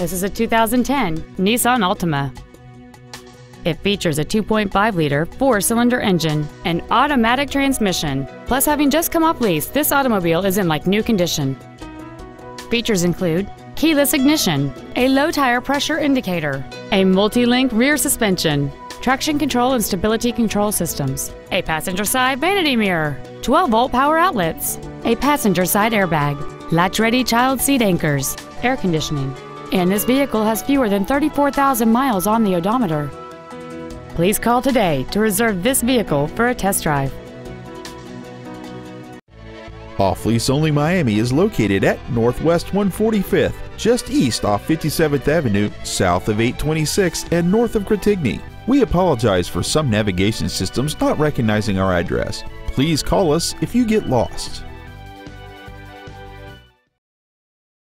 This is a 2010 Nissan Altima. It features a 2.5 liter four cylinder engine, an automatic transmission. Plus, having just come off lease, this automobile is in like new condition. Features include keyless ignition, a low tire pressure indicator, a multi link rear suspension, traction control and stability control systems, a passenger side vanity mirror, 12 volt power outlets, a passenger side airbag, latch ready child seat anchors, air conditioning, and this vehicle has fewer than 34,000 miles on the odometer. Please call today to reserve this vehicle for a test drive. Off Lease Only Miami is located at Northwest 145th, just east off 57th Avenue, south of 826, and north of Gratigny. We apologize for some navigation systems not recognizing our address. Please call us if you get lost.